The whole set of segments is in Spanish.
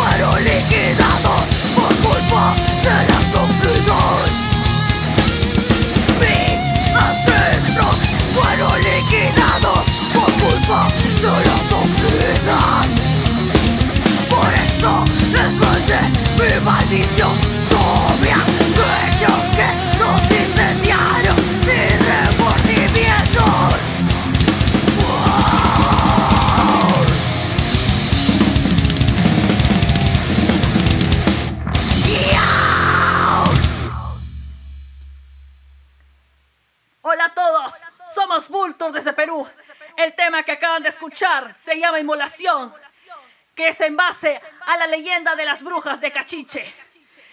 fueron liquidados por culpa de las sufridos Mis ancestros fueron liquidados por culpa de las sufridas por eso, después de mi maldición Hola a todos, somos Vulture desde Perú. El tema que acaban de escuchar se llama Inmolación, que es en base a la leyenda de las brujas de Cachiche.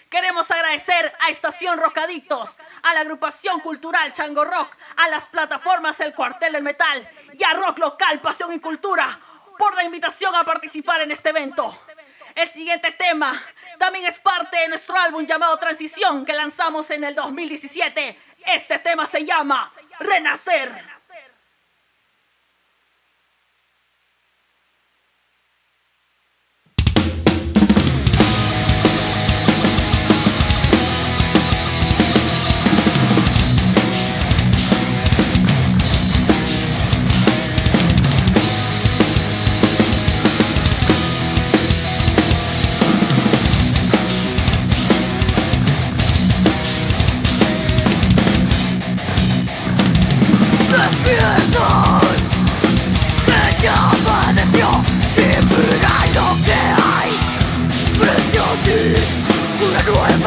Queremos agradecer a Estación Rocaditos, a la agrupación cultural Chango Rock, a las plataformas El Cuartel del Metal y a Rock Local Pasión y Cultura por la invitación a participar en este evento. El siguiente tema también es parte de nuestro álbum llamado Transición que lanzamos en el 2017. Este tema se llama Renacer.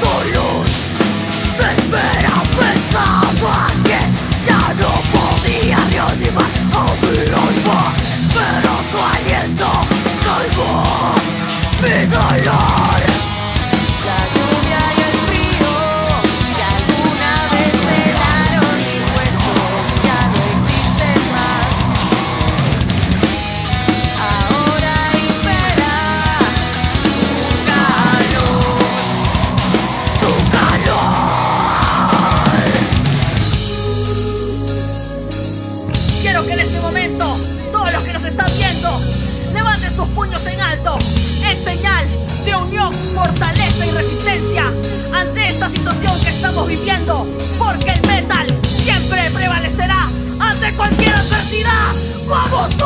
To już bezpera, bezpała Está no podía reanimar a mi alma Pero sus puños en alto es señal de unión, fortaleza y resistencia ante esta situación que estamos viviendo, porque el metal siempre prevalecerá ante cualquier adversidad. ¡Vamos